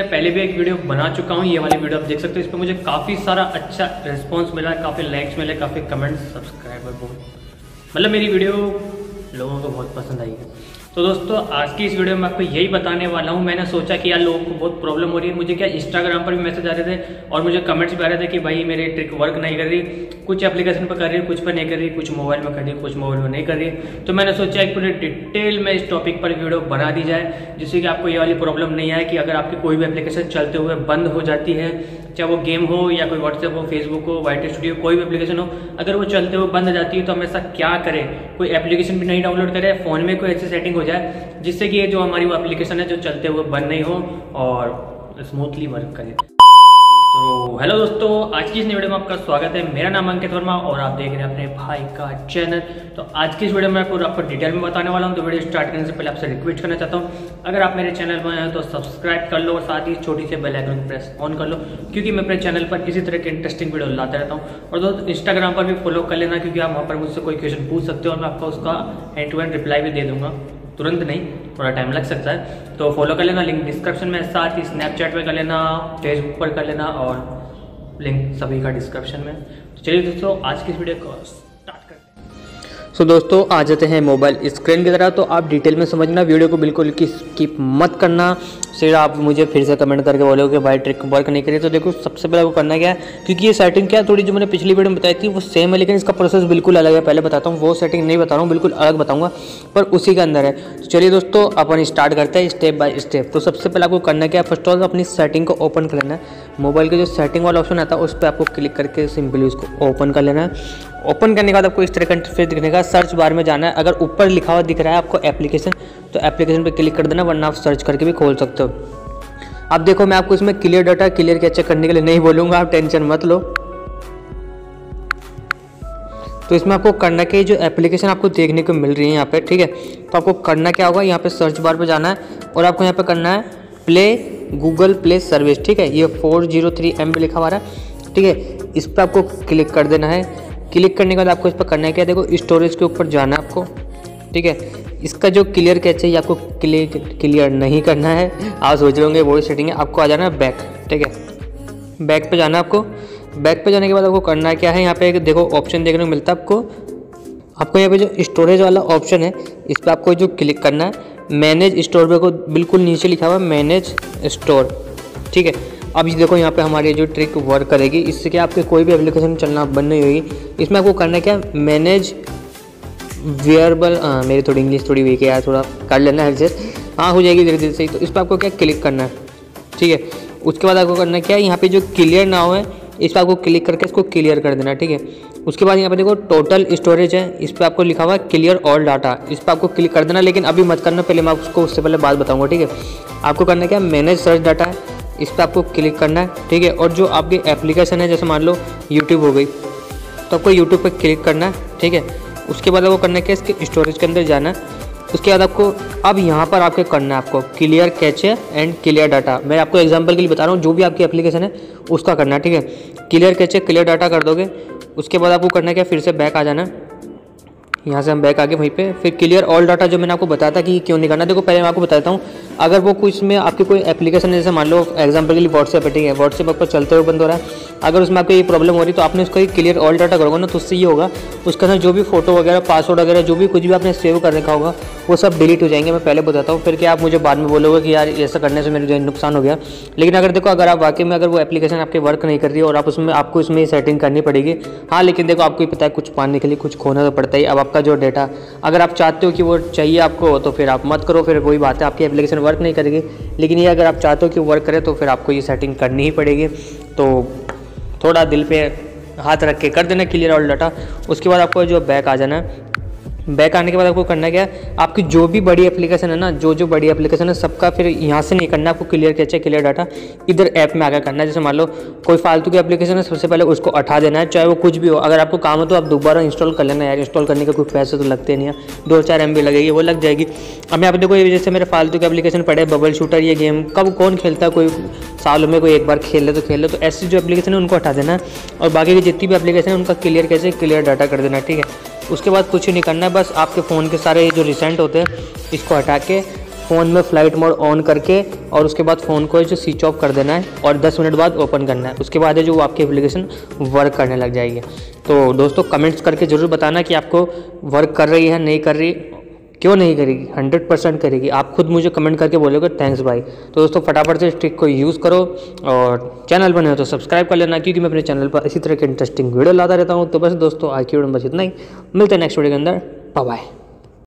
मैं पहले भी एक वीडियो बना चुका हूँ, ये वाली वीडियो आप देख सकते हो। इस पर मुझे काफ़ी सारा अच्छा रिस्पॉन्स मिला, काफ़ी लाइक्स मिले, काफ़ी कमेंट्स सब्सक्राइबर बहुत। मतलब मेरी वीडियो लोगों को बहुत पसंद आई। है तो दोस्तों, आज की इस वीडियो में आपको यही बताने वाला हूँ। मैंने सोचा कि यार लोगों को बहुत प्रॉब्लम हो रही है। मुझे क्या इंस्टाग्राम पर भी मैसेज आ रहे थे और मुझे कमेंट्स भी आ रहे थे कि भाई मेरी ट्रिक वर्क नहीं कर रही। कुछ एप्लीकेशन पर कर रही है कुछ पर नहीं कर रही, कुछ मोबाइल में कर रही, कुछ मोबाइल में नहीं कर रही। तो मैंने सोचा एक पूरी डिटेल में इस टॉपिक पर वीडियो बना दी जाए, जिससे कि आपको ये वाली प्रॉब्लम नहीं आए कि अगर आपकी कोई भी एप्लीकेशन चलते हुए बंद हो जाती है, चाहे वो गेम हो या कोई व्हाट्सएप हो फेसबुक हो वाइट स्टूडियो कोई भी एप्लीकेशन हो, अगर वो चलते हुए बंद हो जाती है तो हम ऐसा क्या करें? कोई एप्लीकेशन भी नहीं डाउनलोड करें फ़ोन में कोई ऐसी सेटिंग हो जाए, जिससे कि ये जो हमारी वो एप्लीकेशन है, जो चलते हुए बंद नहीं हो और स्मूथली वर्क करे। तो हेलो दोस्तों, आज की इस वीडियो में आपका स्वागत है। मेरा नाम अंकित वर्मा और आप देख रहे हैं अपने भाई का चैनल तो आज की इस वीडियो में आपको आपको डिटेल में बताने वाला हूँ। तो वीडियो स्टार्ट करने से पहले आपसे रिक्वेस्ट करना चाहता हूँ, अगर आप मेरे चैनल पर हैं तो सब्सक्राइब कर लो और साथ ही छोटी से बेल आइकन प्रेस ऑन कर लो, क्योंकि मैं अपने चैनल पर इसी तरह के इंटरेस्टिंग वीडियो लाता रहता हूँ। और दोस्तों इंस्टाग्राम पर भी फॉलो कर लेना, क्योंकि आप वहाँ पर मुझसे कोई क्वेश्चन पूछ सकते हो और मैं आपको उसका हैंड टू हैंड रिप्लाई भी दे दूँगा। तुरंत नहीं, थोड़ा टाइम लग सकता है। तो फॉलो कर लेना लिंक डिस्क्रिप्शन में, साथ ही स्नैपचैट पर कर लेना फेसबुक पर कर लेना और लिंक सभी का डिस्क्रिप्शन में। तो चलिए दोस्तों, आज की इस वीडियो को स्टार्ट सो दोस्तों, आ जाते हैं मोबाइल स्क्रीन की तरह। तो आप डिटेल में समझना वीडियो को बिल्कुल की स्किप मत करना। फिर आप मुझे फिर से कमेंट करके बोलोगे भाई ट्रिक वर्क नहीं करी। तो देखो, सबसे पहले वो करना क्या है, क्योंकि ये सेटिंग क्या थोड़ी जो मैंने पिछली वीडियो में बताई थी, वो सेम है, लेकिन इसका प्रोसेस बिल्कुल अलग है। पहले बताता हूँ, वो सेटिंग नहीं बता रहा हूँ, बिल्कुल अलग बताऊँगा, पर उसी के अंदर है। तो चलिए दोस्तों, अपन स्टार्ट करते हैं स्टेप बाय स्टेप तो सबसे पहले आपको करना क्या है फ़र्स्ट ऑफ़ अपनी सेटिंग को ओपन कर लेना है। मोबाइल के जो सेटिंग वाला ऑप्शन आता है, उस पर आपको क्लिक करके सिंपली उसको ओपन कर लेना है। ओपन करने के बाद आपको इस तरह का इंटरफेस दिखने का सर्च बार में जाना है। अगर ऊपर लिखा हुआ दिख रहा है आपको एप्लीकेशन तो एप्लीकेशन पर क्लिक कर देना, वरना आप सर्च करके भी खोल सकते हो। अब देखो मैं आपको इसमें क्लियर डाटा क्लियर कैचे करने के लिए नहीं बोलूँगा, आप टेंशन मत लो। तो इसमें आपको करना क्या जो एप्लीकेशन आपको देखने को मिल रही है यहाँ पे, ठीक है? तो आपको करना क्या होगा, यहाँ पे सर्च बार पे जाना है और आपको यहाँ पे करना है प्ले गूगल प्ले सर्विस ठीक है? ये फोर ज़ीरो थ्री एम लिखा हुआ है, ठीक है? इस पर आपको क्लिक कर देना है। क्लिक करने के बाद आपको इस पर करना है क्या? देखो स्टोरेज के ऊपर जाना है आपको, ठीक है? इसका जो क्लियर कैच है, ये आपको क्लियर नहीं करना है। आप सोच रहे होंगे, वो सेटिंग है, आपको आ जाना है बैक ठीक है? बैक पे जाना है आपको। बैक पे जाने के बाद आपको करना क्या है, यहाँ पे देखो ऑप्शन देखने को मिलता है आपको। आपको यहाँ पे जो स्टोरेज वाला ऑप्शन है, इस पर आपको जो क्लिक करना है मैनेज स्टोर पे को बिल्कुल नीचे लिखा हुआ है मैनेज स्टोर ठीक है? अब ये देखो यहाँ पे हमारी जो ट्रिक वर्क करेगी, इससे क्या आपके कोई भी एप्लीकेशन चलना बंद नहीं होगी। इसमें आपको करना क्या मैनेज वेयरबल मेरी थोड़ी इंग्लिश थोड़ी वीक है यार, थोड़ा कर लेना है एडजस्ट हाँ हो जाएगी धीरे धीरे सही तो इस पर आपको क्या क्लिक करना है? ठीक है, उसके बाद आपको करना क्या? है यहाँ पे जो क्लियर नाव है, इस पर आपको क्लिक करके इसको क्लियर कर देना ठीक है? उसके बाद यहाँ पे देखो टोटल स्टोरेज है, इस पर आपको लिखा हुआ है क्लियर ऑल डाटा इस पर आपको क्लिक कर देना, लेकिन अभी मत करना, पहले मैं आपको उससे पहले बात बताऊँगा, ठीक है? आपको करना क्या? मैनेज सर्च डाटा है इस पर आपको क्लिक करना है, ठीक है? और जो आपकी एप्लीकेशन है, जैसे मान लो यूट्यूब हो गई तो आपको यूट्यूब पर क्लिक करना है, ठीक है? उसके बाद आपको करना क्या इसके स्टोरेज के अंदर जाना। उसके बाद आपको अब यहाँ पर आपके करना है आपको। Clear cache and clear data मैं आपको एग्जांपल के लिए बता रहा हूँ, जो भी आपकी एप्लीकेशन है, उसका करना है, ठीक है? क्लियर कैचे क्लियर डाटा कर दोगे। उसके बाद आपको करना क्या, फिर से बैक आ जाना। यहाँ से हम बैक आगे, वहीं पे। फिर क्लियर ऑल डाटा जो मैंने आपको बताया था कि क्यों नहीं करना, देखो, पहले मैं आपको बताता हूँ। अगर वो कुछ में आपकी कोई एप्लीकेशन जैसे मान लो एग्ज़ाम्पल के लिए व्हाट्सएप है, ठीक है? व्हाट्सएप आपको चलते हुए बंद हो रहा है। अगर उसमें आपको ये प्रॉब्लम हो रही है तो आपने उसको क्लियर ऑल डाटा करोगे ना तो उससे ये होगा, उसके अंदर जो भी फ़ोटो वगैरह पासवर्ड वगैरह, जो भी कुछ भी आपने सेव कर रखा होगा, वो सब डिलीट हो जाएँगे। मैं पहले बताता हूँ, फिर क्या आप मुझे बाद में बोलोगे कि यार ऐसा करने से मेरे जो नुकसान हो गया। लेकिन अगर देखो, अगर आप वाकई में, अगर वो एप्लीकेशन आपके वर्क नहीं कर रही और आप उसमें, आपको इसमें सेटिंग करनी पड़ेगी। हाँ लेकिन देखो, आपको पता है, कुछ पाने के लिए कुछ खोना तो पड़ता ही अब आपका जो डेटा अगर आप चाहते हो कि वो चाहिए आपको तो फिर आप मत करो। फिर वही बात है, आपकी एप्लीकेशन वर्क नहीं करेगी। लेकिन ये अगर आप चाहते हो कि वर्क करे तो फिर आपको ये सेटिंग करनी ही पड़ेगी। तो थोड़ा दिल पे हाथ रख के कर देना क्लियर ऑल डाटा उसके बाद आपको जो बैक आ जाना है बैक आने के बाद आपको करना क्या है? आपकी जो भी बड़ी एप्लीकेशन है ना, जो जो बड़ी एप्लीकेशन है, सबका फिर यहाँ से नहीं करना आपको क्लियर कैचे क्लियर डाटा इधर ऐप में आकर करना है। जैसे मान लो, कोई फालतू की एप्लीकेशन है, सबसे पहले उसको उठा देना है, चाहे वो कुछ भी हो। अगर आपको काम हो तो आप दोबारा इंस्टॉल कर लेना यार। इंस्टॉल करने के कोई पैसे तो लगते नहीं है। दो चार एम लगेगी, वो लग जाएगी। अब यहाँ पे देखो, ये जैसे मेरे फालतू के एप्लीकेशन पड़े बबल शूटर ये गेम कब कौन खेलता है? कोई सालों में कोई एक बार खेल ले तो खेल ले। तो ऐसी जो एप्लीकेशन है, उनको हटा देना है। और बाकी की जितनी भी एप्लीकेशन है, उनका क्लियर कैसे क्लियर डाटा कर देना ठीक है? उसके बाद कुछ नहीं करना है, बस आपके फ़ोन के सारे जो रिसेंट होते हैं, इसको हटा के फ़ोन में फ़्लाइट मोड ऑन करके और उसके बाद फ़ोन को जो स्विच ऑफ़ कर देना है और 10 मिनट बाद ओपन करना है। उसके बाद है जो आपकी एप्लीकेशन वर्क करने लग जाएगी। तो दोस्तों कमेंट्स करके ज़रूर बताना कि आपको वर्क कर रही है, नहीं कर रही क्यों नहीं करेगी? हंड्रेड परसेंट करेगी। आप खुद मुझे कमेंट करके बोलोगे थैंक्स भाई। तो दोस्तों, फटाफट से इस ट्रिक को यूज़ करो और चैनल बने हो तो सब्सक्राइब कर लेना, क्योंकि मैं अपने चैनल पर इसी तरह के इंटरेस्टिंग वीडियो लाता रहता हूँ। तो बस दोस्तों, आज की वीडियो में बस इतना ही। मिलते हैं नेक्स्ट वीडियो के अंदर। बाय